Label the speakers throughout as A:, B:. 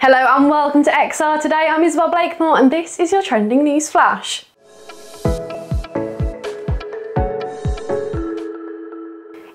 A: Hello and welcome to XR Today. I'm Isabel Blakemore and this is your trending news flash.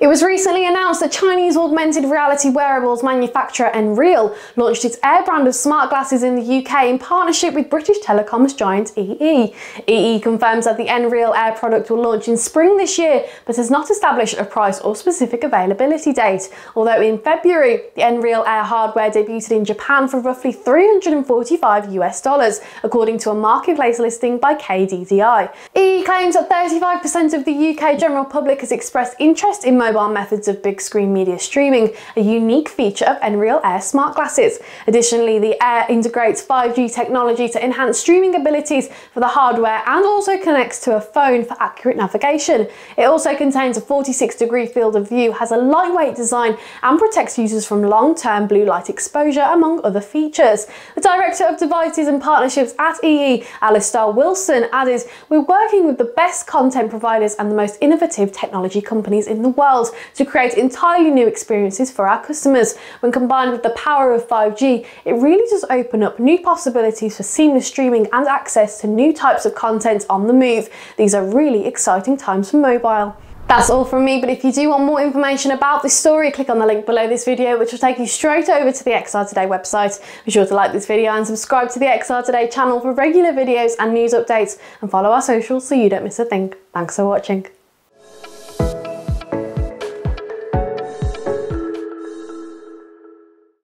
A: It was recently announced that Chinese augmented reality wearables manufacturer Nreal launched its Air brand of smart glasses in the UK in partnership with British telecoms giant EE. EE confirms that the Nreal Air product will launch in spring this year, but has not established a price or specific availability date. Although in February, the Nreal Air hardware debuted in Japan for roughly 345 US dollars, according to a marketplace listing by KDDI. EE claims that 35% of the UK general public has expressed interest in mobile methods of big screen media streaming, a unique feature of Nreal Air smart glasses. Additionally, the Air integrates 5G technology to enhance streaming abilities for the hardware and also connects to a phone for accurate navigation. It also contains a 46 degree field of view, has a lightweight design and protects users from long-term blue light exposure among other features. The Director of Devices and Partnerships at EE, Alistair Wilson, added, We're working with the best content providers and the most innovative technology companies in the world to create entirely new experiences for our customers. When combined with the power of 5G, it really does open up new possibilities for seamless streaming and access to new types of content on the move. These are really exciting times for mobile. That's all from me, but if you do want more information about this story, click on the link below this video, which will take you straight over to the XR Today website. Be sure to like this video and subscribe to the XR Today channel for regular videos and news updates, and follow our socials so you don't miss a thing. Thanks for watching.